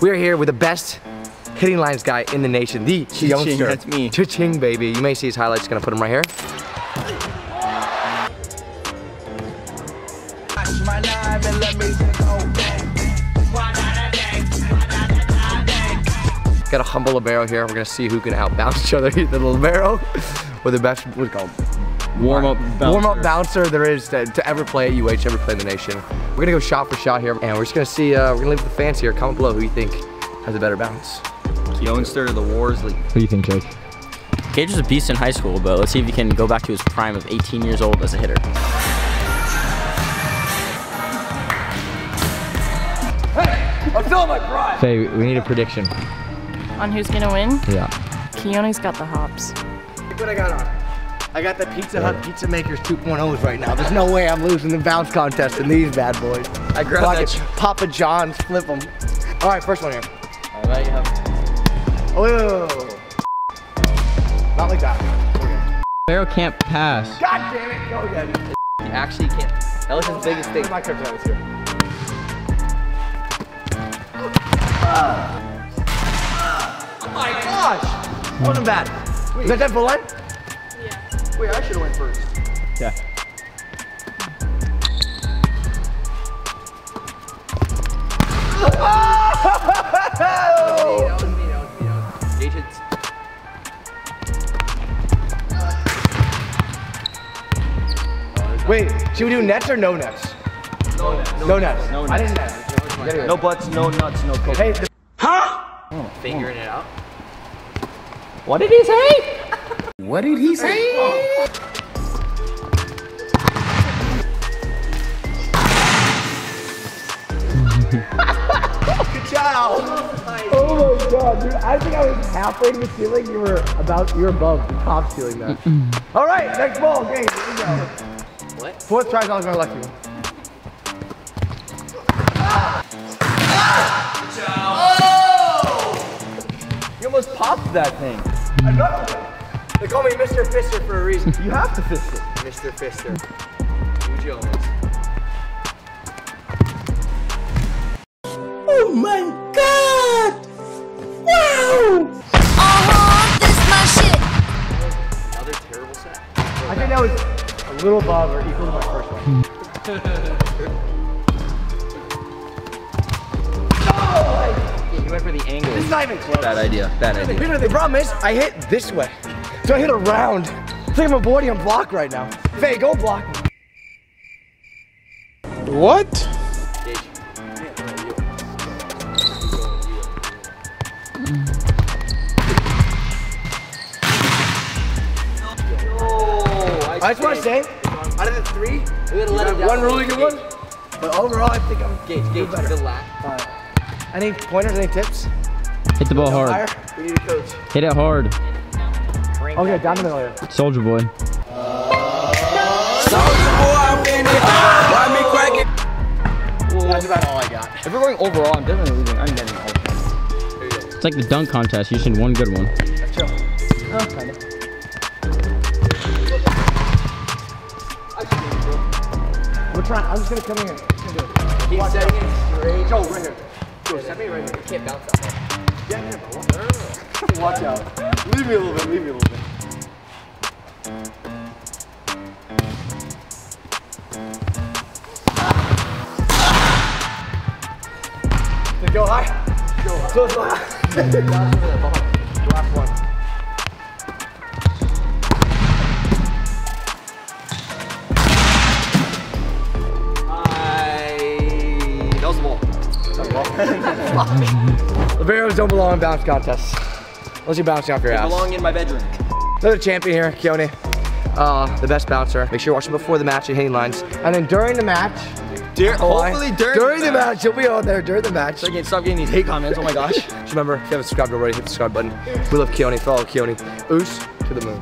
We are here with the best hitting lines guy in the nation, the youngster. that's me. Cha-ching, baby. You may see his highlights. Gonna put him right here. Got a humble libero here. We're gonna see who can outbounce each other. The libero or the best, what's it called? Warm up bouncer. Warm up bouncer there is to, to ever play at UH, ever play in the nation. We're gonna go shot for shot here, and we're just gonna see. Uh, we're gonna leave the fans here. Comment below who you think has a better bounce. Youngster of the Worsley. What do you think, Jake? Gage was a beast in high school, but let's see if he can go back to his prime of 18 years old as a hitter. Hey, I'm still in my prime. Faye, we need a prediction. On who's gonna win? Yeah. Keoni's got the hops. Look what I got on. I got the Pizza Hut Pizza Makers 2.0s right now. There's no way I'm losing the bounce contest in these bad boys. I grabbed that. Papa John's, flip them. All right, first one here. All right, you have. Oh, not like that. Pharaoh can't pass. God damn it, go again. He actually can't. That was his biggest thing. My here. Uh, oh my gosh! Wasn't bad. Wait. Is that 10 Wait, I should have went first. Yeah. Oh! Gage hits. Wait, should we do nets or no nets? No nets. No nets. No I nets. didn't net. No butts, no nuts, no coke. Hey, the- oh. Figuring it out. What did he say? What did he say? Good job. Oh my god, dude! I think I was halfway to the ceiling. You were about, you were above the top ceiling there. All right, next ball game. Here we go. What? Fourth try is always gonna lucky. You almost popped that thing. They call me Mr. Fister for a reason. You have to fist it. Mr. Fister. You Jones. Uh-huh, this my shit. Another terrible set. I think that was a little above or equal to my first one. You went for the angle. It's not even close. Bad idea. Bad idea. Here's the problem is, I hit this way. So I hit around. It's like I'm avoiding a block right now. Faye, go block me. What? Gage. I just want to say, out of the three, We gotta let you him got down. one really good one. But overall, I think I'm Gage, Gage, better. the lat. Any pointers, any tips? Hit the ball hard. Higher? We need a coach. Hit it hard. Okay, down the middle here. Soldier boy. I'm in it. Watch me crack it. That's about all I got. If we're going overall, I'm definitely losing. I'm getting all. It's like the dunk contest. You just need one good one. That's true. Oh, kind of. We're trying. I'm just gonna come here. Just gonna do it. Keep setting it straight. Joe, right here. Joe, set me right here. You can't bounce that. Yeah, yeah, but watch out. Leave me a little bit. Leave me a little bit. Go high. Go high. Go high. Last one. I. That was the ball. Liberos don't belong in bounce contests. Unless you're bouncing off your They ass. belong in my bedroom. Another champion here, Keoni. Uh, the best bouncer. Make sure you watch him before the match at hitting lines. And then during the match, Dear, oh, hopefully during, during the match, you'll be on there during the match. So can stop getting these hate comments. Oh my gosh. Just remember, if you haven't subscribed already, hit the subscribe button. We love Keoni. Follow Keoni. Oos to the moon.